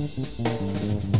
Thank